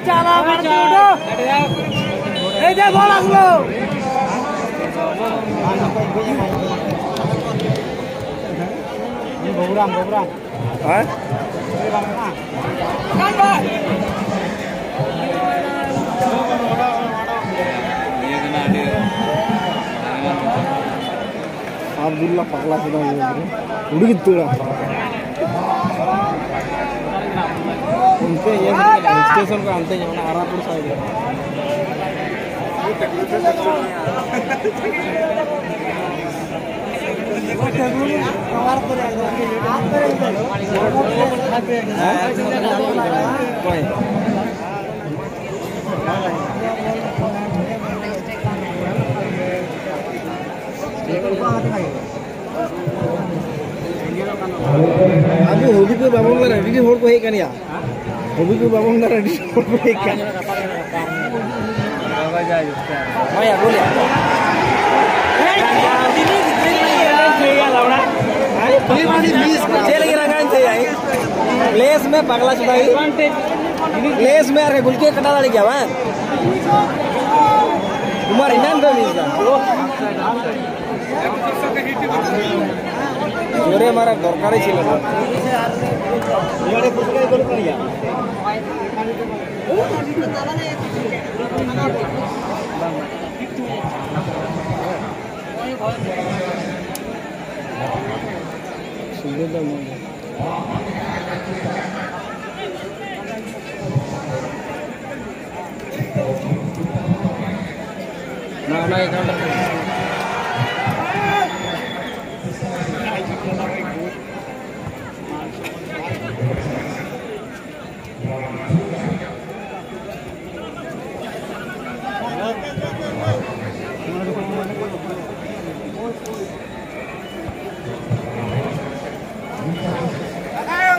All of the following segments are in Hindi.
cara Marcelo. itu bolak. Ini Kan? Abdullah pakla sudah. Udah gitu lah. उनके ये स्टेशन मतलब का आते जाना आरापुर साइड हाँ। अभी होगी तो बाबू रवि की होड़ को है क्या नहीं Hobi ko babong na ready hor ko hekan. Oh ya boleh. Place में पगला चुदाई प्लेस में अरे गुलके कटा डाली क्या वहाँ कुमार इनाम पे भी इसका জোরে মারা দরকারই ছিল না সুন্দর না না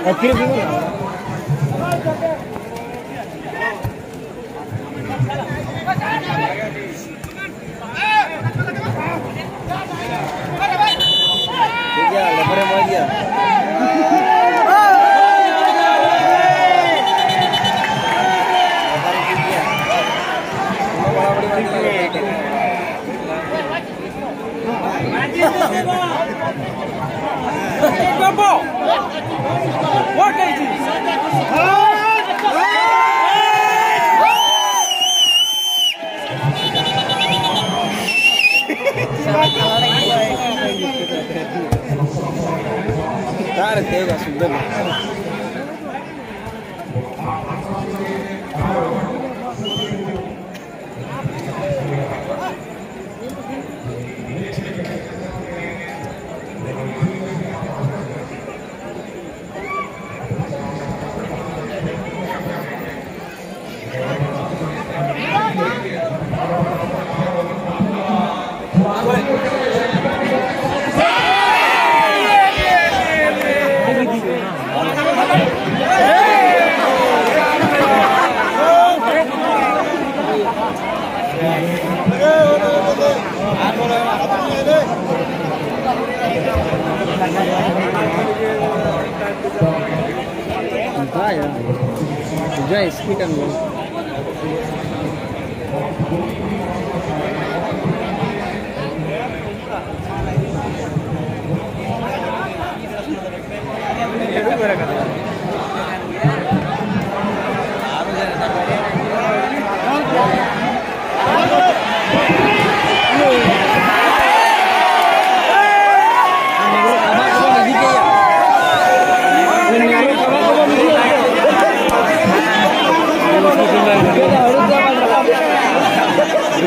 É perigoso. Entah Guys, ini kan bro. Ini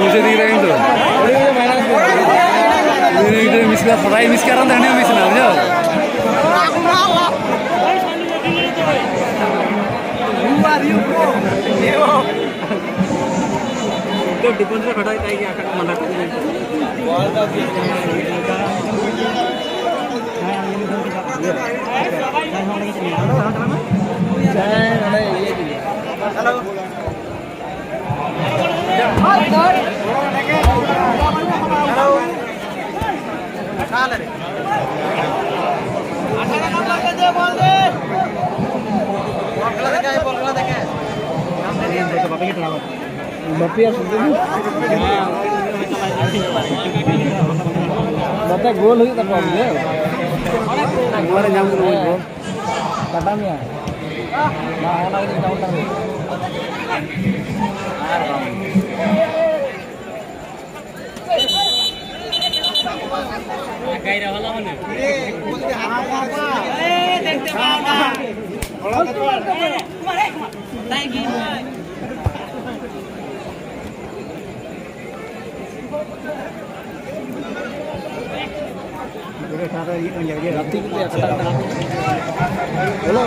मुझे दिख रहे हैं तो ini itu miss kan pernah miss kan tadi miss বাপি আছে বাপে গোল হয়ে তারপর গোলে যাম গোল কাটাম না অনেক যাও আর গাইরা ভালো মানে দেখতে পাও না thank you Hello.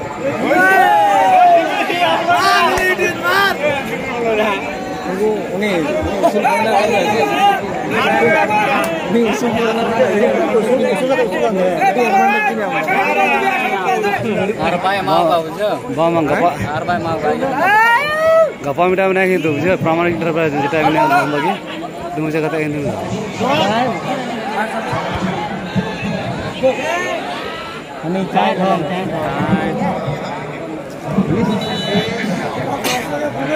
Ini sumbernya Ini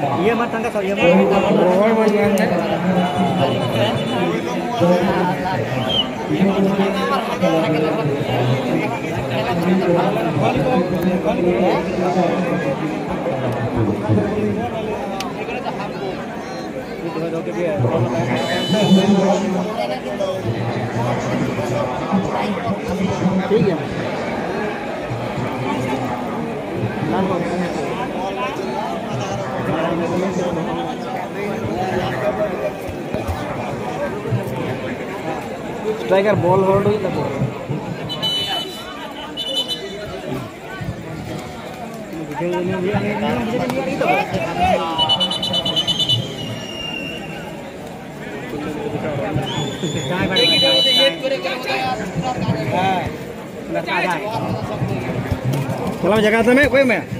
Iya mat angkat soalnya mau. Oh, mau diangkat. Tiga. Lalu. Striker ball hold हुई तब हाँ। चलो जगह तो समय कोई मैं?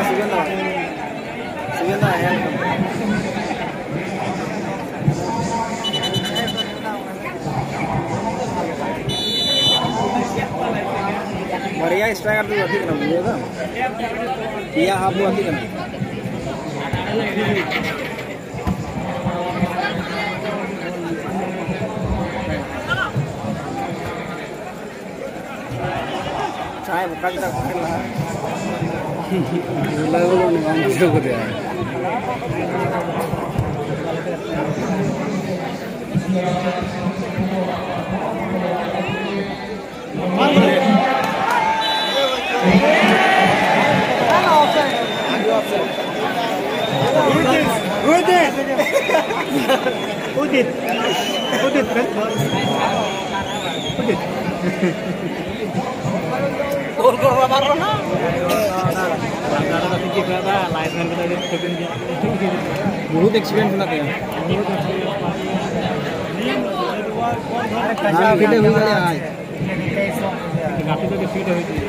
आया सुगंध आया सुगंध आया बढ़िया स्ट्राइक आप अथी करना बुझिएगा या आप लोग अथी करना चाय बुखार तक खेल रहा है 裏頃に面白くて。Who did? Who did? Who did? Who did? Who did? গোল করবা পারো না বহুত এক্সপিরিয়েন্স না দিয়া না ফিটে ফিট হই গেল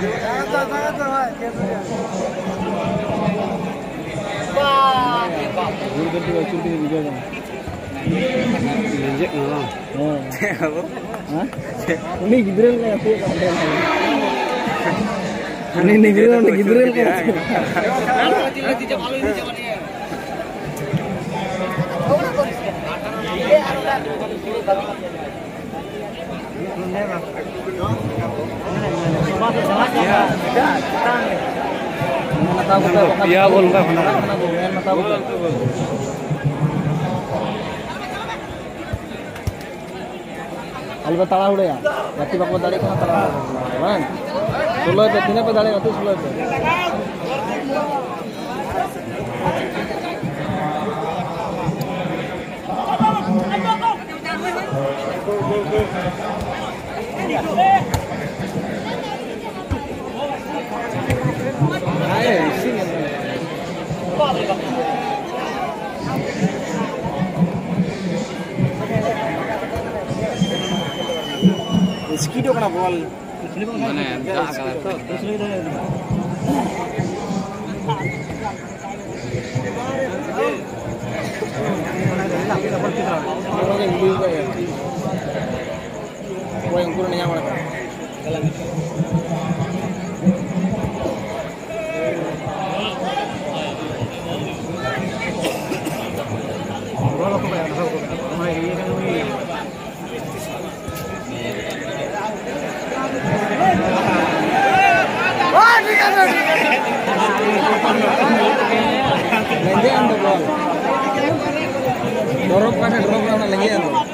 나갔다 나갔다 와 계속 와 대박 우리 밴드가 준비해 주잖아 Injek ngono. Oh. Apa? Hah? Ini Jibril kayak aku sampai. Ini ini Jibril, ini Jibril kayak. Kalau Iya, gol enggak. Alba talah udah ya. Yati bakal tadi kena talah. Kan? Sulit ya, tidak pedale itu sulit. Go, go, go. Lenjean tuh bol. Drop kan drop போய் உங்க கூட நான் வளர்க்குறேன் Dorok pada dorok lawan lagi ya.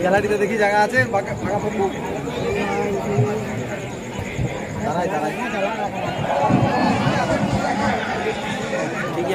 গ্যালারিতে দেখি জায়গা আছে ফাঁকা ফাঁকা দাঁড়াই দাঁড়াই। ঠিকই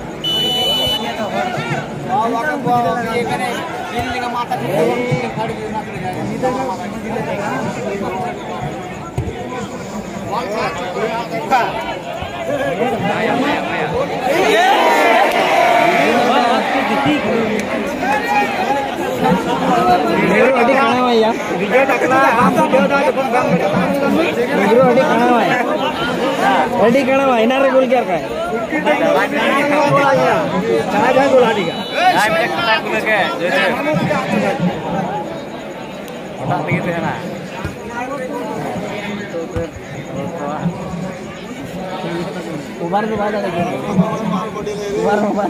ఏ खाना है वीडियो टकला हम वीडियो दा तो काम Negro ready खाना है है इनारे क्या है चाय का. उबार के बाद उबार उबार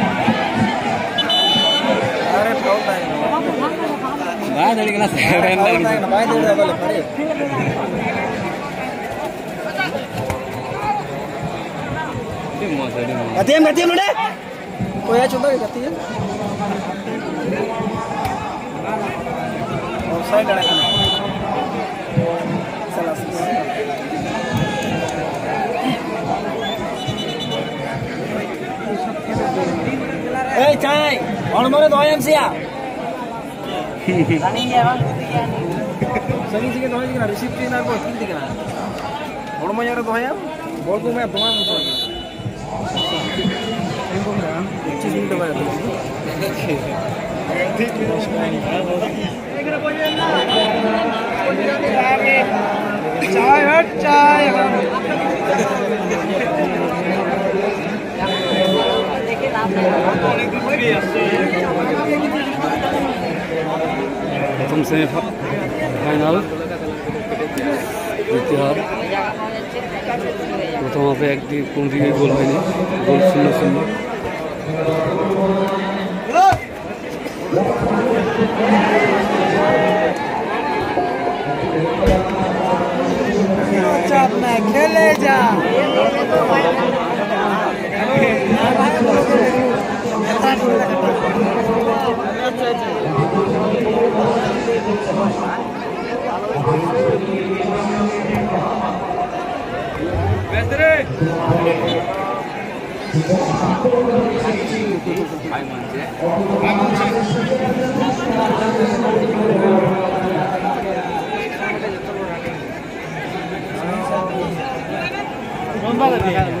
ಬಾಯದೊಳಗೆಲ್ಲ ಅದೇನ್ ಗತಿ ನೋಡಿ ಕೊಯ್ಯ ಚುಂಬ ಗತಿ ಸೈಡ್ ಸಲ ಏಯ್ ಚಾಯ್ ಅವನ ಮನೆ ದೋಯಂ ಸಿಯಾ Oh. Eh. Sagi sigi प्रथम श्रेणी फाइनल प्रथम आप एक दिन दिन गोल है खेले जा Bomba de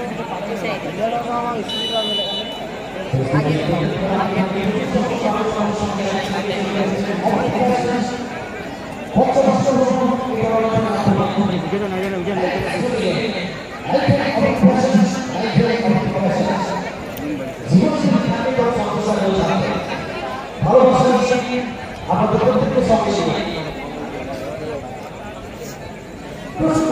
আমাদের প্রত্যেককে সঙ্গে পুরস্কার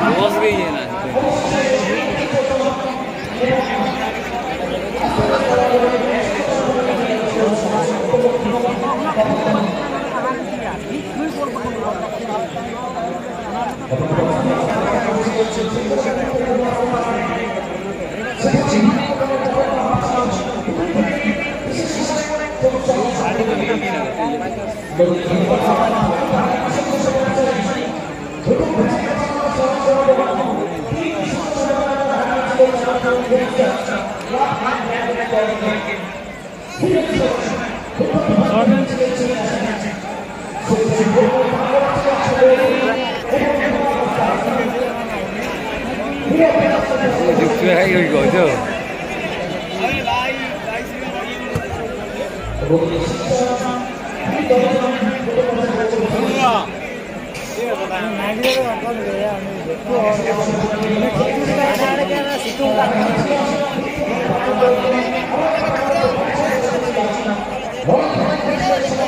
俄罗斯队赢了。chưa hay Hãy subscribe cho kênh không bỏ lỡ những video hấp One point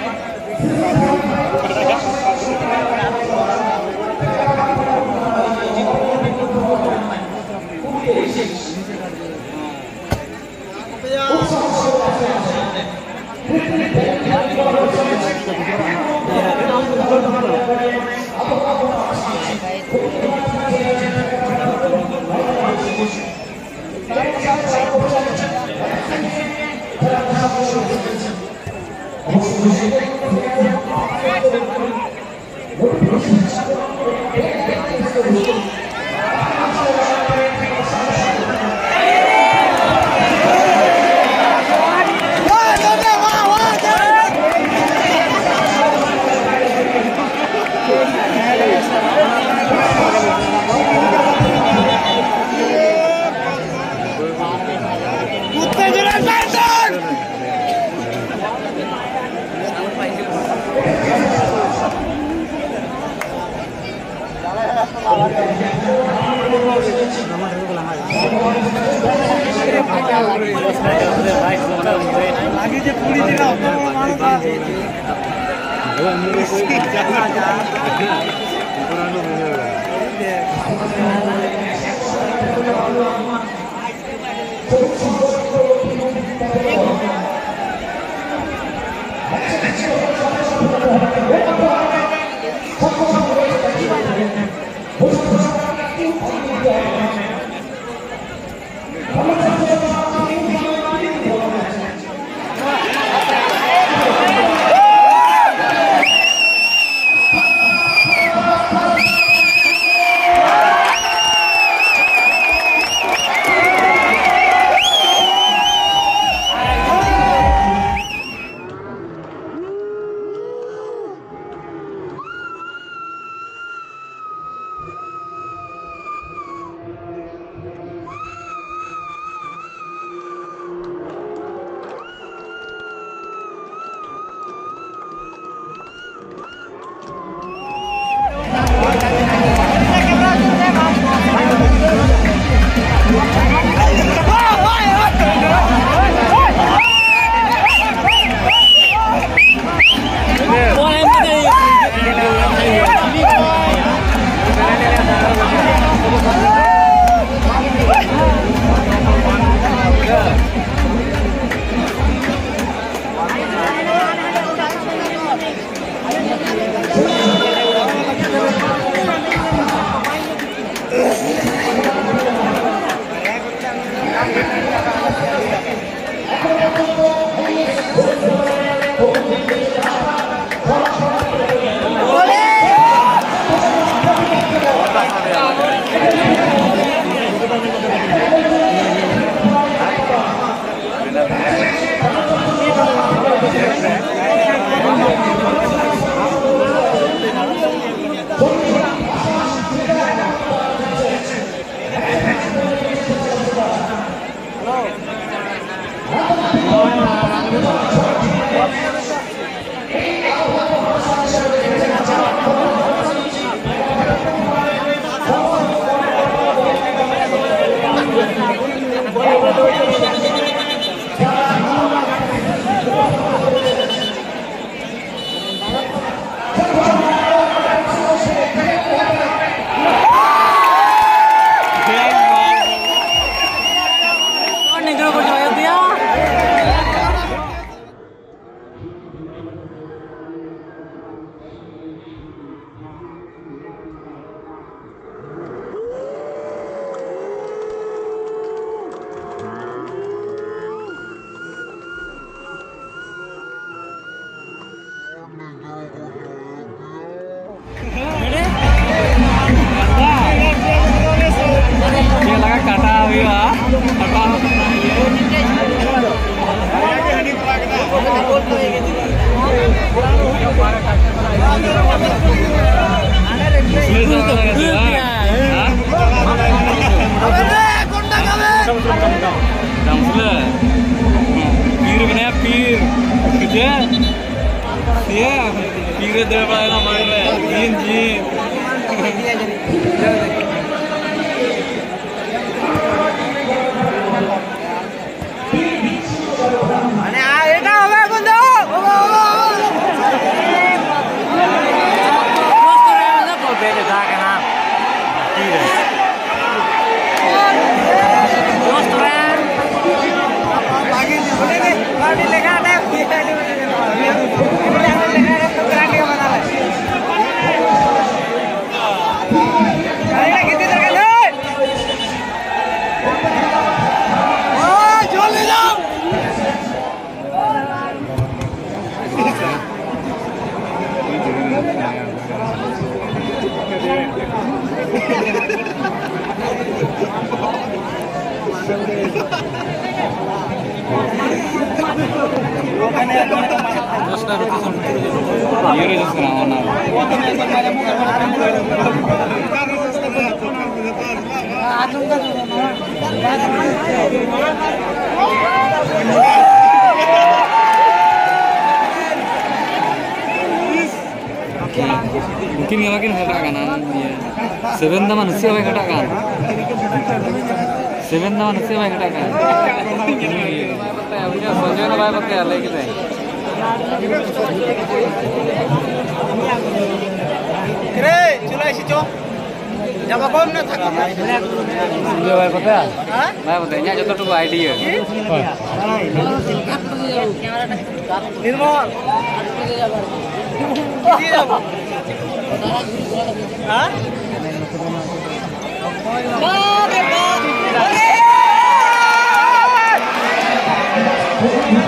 Thank you. 兄弟进来，我帮我就是你家的 इसमें से लगा दिया Damsle. Pir bine pir. Gede. Iya, pir deh Iya, just kenapa Mungkin nggak makin kata kanan, iya. Sebentar manusia apa kata kan? सेवन ना नसे बाय কিরে চলে আসি চো যাবা কোন না থাকা ভাই ভাই কথা হ্যাঁ ভাই বলতে না যতটুকু আইডিয়া নির্মল কি যাব হ্যাঁ বাবা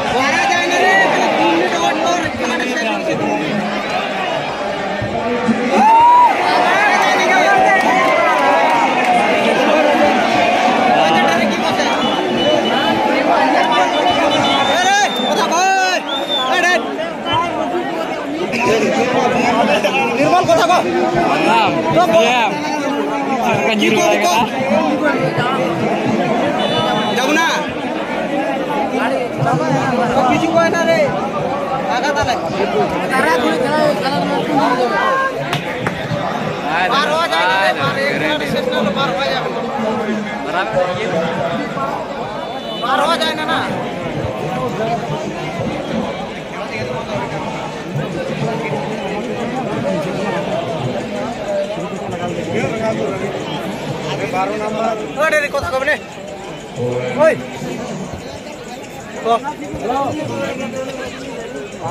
বাবা আগা তালে পার হওয়া যায় না রে, পার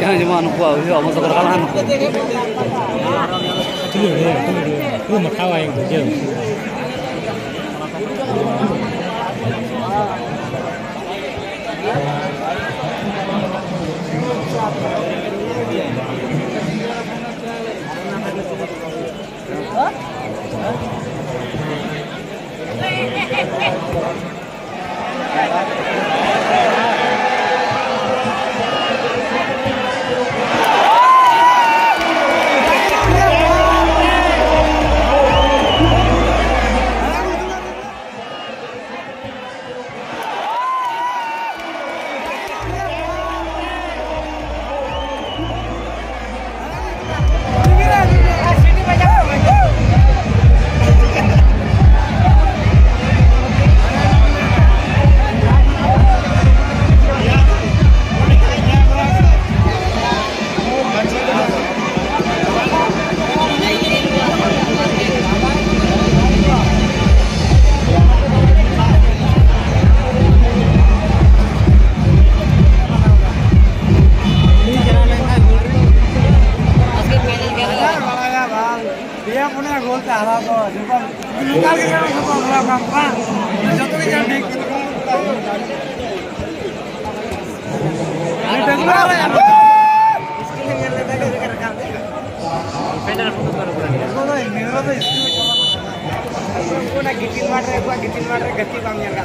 kan cuma anak buah sih, masuk kerjaan anak. Iya, iya, tuh, tuh, tuh, tuh, mau kawin gitu. ಗಿಟ್ಟಿನ ಮಾಡ್ರೆ ಗಿಟ್ಟಿನ ಮಾಡ್ರೆ ಗತಿ ಕಮ್ಮಿ ಇದು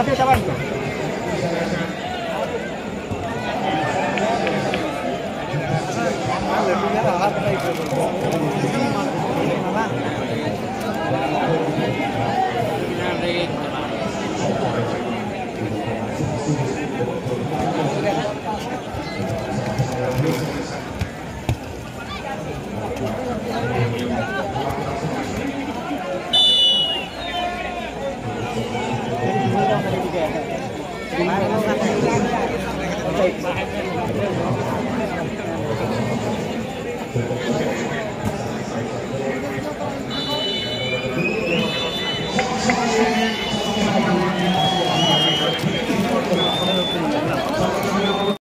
Café tá baixo.